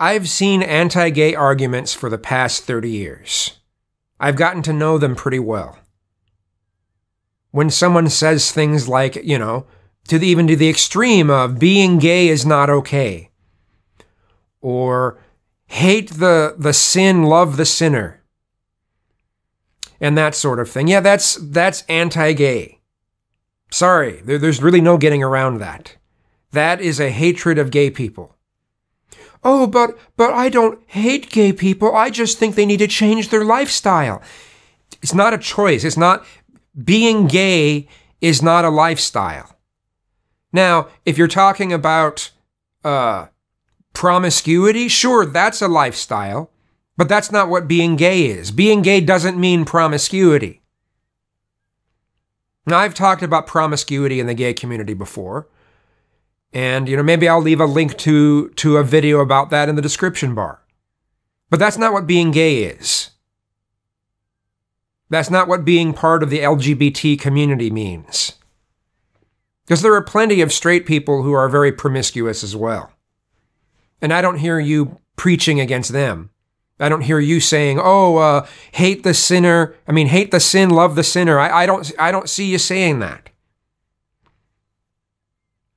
I've seen anti gay arguments for the past 30 years. I've gotten to know them pretty well. When someone says things like, you know, to the, even to the extreme of being gay is not okay, or hate the, the sin, love the sinner, and that sort of thing. Yeah, that's, that's anti gay. Sorry, there, there's really no getting around that. That is a hatred of gay people. Oh, but but I don't hate gay people. I just think they need to change their lifestyle. It's not a choice. It's not being gay is not a lifestyle. Now, if you're talking about uh, promiscuity, sure, that's a lifestyle, but that's not what being gay is. Being gay doesn't mean promiscuity. Now, I've talked about promiscuity in the gay community before. And you know, maybe I'll leave a link to to a video about that in the description bar. But that's not what being gay is. That's not what being part of the LGBT community means. Because there are plenty of straight people who are very promiscuous as well. And I don't hear you preaching against them. I don't hear you saying, "Oh, uh, hate the sinner." I mean, hate the sin, love the sinner. I, I don't. I don't see you saying that.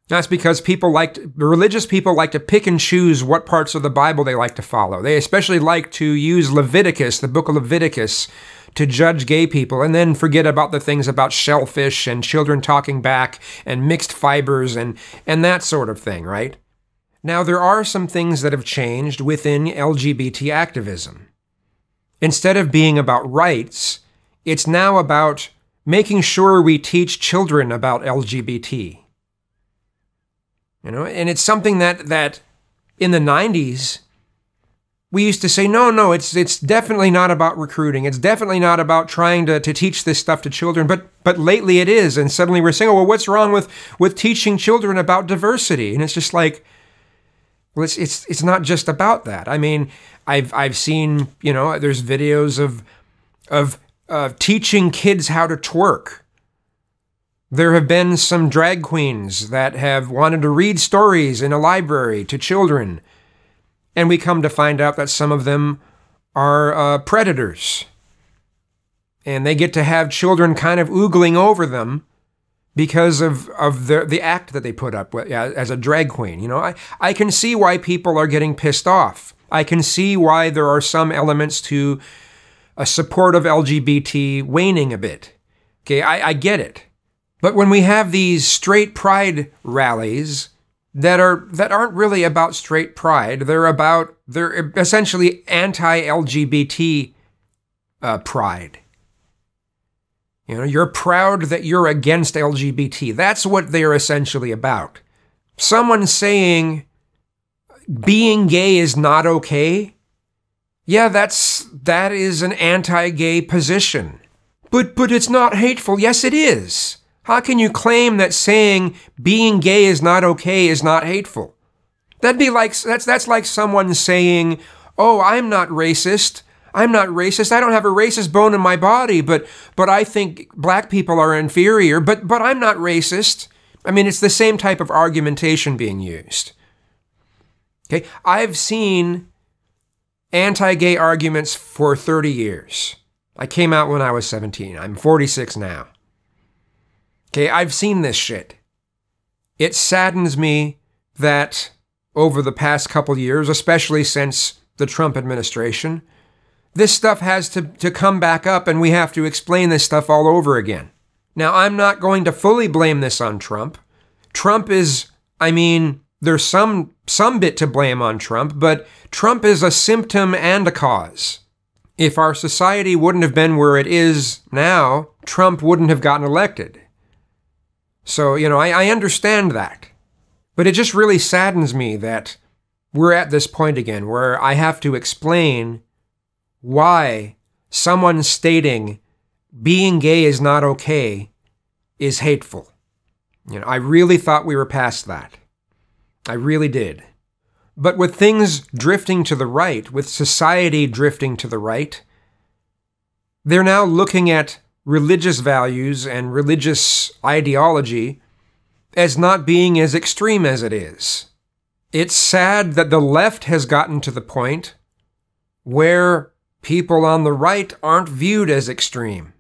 That's because people like religious people like to pick and choose what parts of the Bible they like to follow. They especially like to use Leviticus, the book of Leviticus, to judge gay people and then forget about the things about shellfish and children talking back and mixed fibers and and that sort of thing, right? Now there are some things that have changed within LGBT activism. Instead of being about rights, it's now about making sure we teach children about LGBT. You know, and it's something that that in the 90s we used to say no no it's it's definitely not about recruiting it's definitely not about trying to, to teach this stuff to children but but lately it is and suddenly we're saying oh well what's wrong with with teaching children about diversity and it's just like well it's it's it's not just about that. I mean i've i've seen you know there's videos of of teaching kids how to twerk. There have been some drag queens that have wanted to read stories in a library to children, and we come to find out that some of them are uh, predators. And they get to have children kind of oogling over them because of, of the, the act that they put up as a drag queen. You know, I, I can see why people are getting pissed off. I can see why there are some elements to a support of LGBT waning a bit. Okay, I, I get it. But when we have these straight pride rallies that are that aren't really about straight pride, they're about they're essentially anti-LGBT uh, pride. You know, you're proud that you're against LGBT. That's what they're essentially about. Someone saying being gay is not okay. Yeah, that's that is an anti-gay position. But but it's not hateful. Yes, it is. How can you claim that saying being gay is not okay is not hateful? That'd be like that's that's like someone saying, "Oh, I'm not racist. I'm not racist. I don't have a racist bone in my body, but but I think black people are inferior, but but I'm not racist." I mean, it's the same type of argumentation being used. Okay? I've seen anti-gay arguments for 30 years. I came out when I was 17. I'm 46 now. Okay, I've seen this shit. It saddens me that over the past couple years, especially since the Trump administration, this stuff has to, to come back up and we have to explain this stuff all over again. Now, I'm not going to fully blame this on Trump. Trump is, I mean, there's some some bit to blame on Trump, but Trump is a symptom and a cause. If our society wouldn't have been where it is now, Trump wouldn't have gotten elected. So, you know, I, I understand that. But it just really saddens me that we're at this point again where I have to explain why someone stating being gay is not okay is hateful. You know, I really thought we were past that. I really did. But with things drifting to the right, with society drifting to the right, they're now looking at religious values and religious ideology as not being as extreme as it is. It's sad that the left has gotten to the point where people on the right aren't viewed as extreme.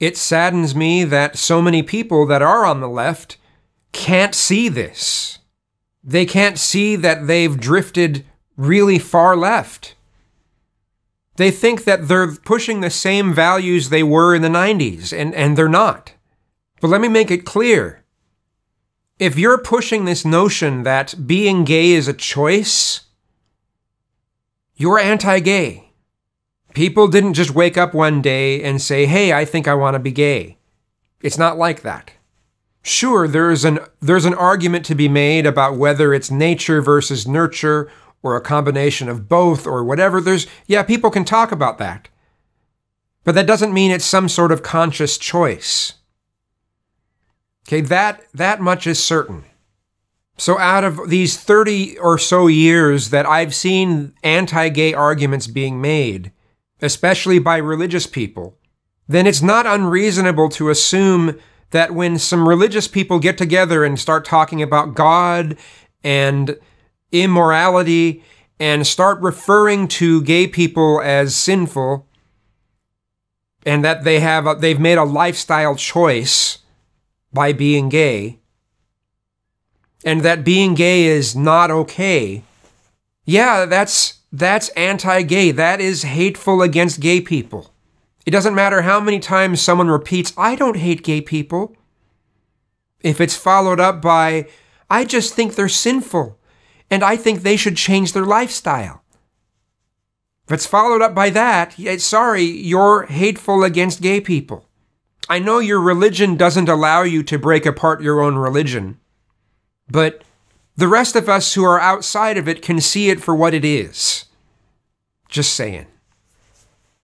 It saddens me that so many people that are on the left can't see this. They can't see that they've drifted really far left. They think that they're pushing the same values they were in the 90s, and, and they're not. But let me make it clear if you're pushing this notion that being gay is a choice, you're anti gay. People didn't just wake up one day and say, hey, I think I want to be gay. It's not like that. Sure, there's an, there's an argument to be made about whether it's nature versus nurture or a combination of both or whatever. There's, yeah, people can talk about that. But that doesn't mean it's some sort of conscious choice. Okay, that, that much is certain. So, out of these 30 or so years that I've seen anti gay arguments being made, especially by religious people, then it's not unreasonable to assume that when some religious people get together and start talking about God and immorality and start referring to gay people as sinful and that they have a, they've made a lifestyle choice by being gay and that being gay is not okay. Yeah, that's that's anti-gay. That is hateful against gay people. It doesn't matter how many times someone repeats, "I don't hate gay people." If it's followed up by, "I just think they're sinful and I think they should change their lifestyle." If it's followed up by that, sorry, you're hateful against gay people. I know your religion doesn't allow you to break apart your own religion, but the rest of us who are outside of it can see it for what it is. Just saying.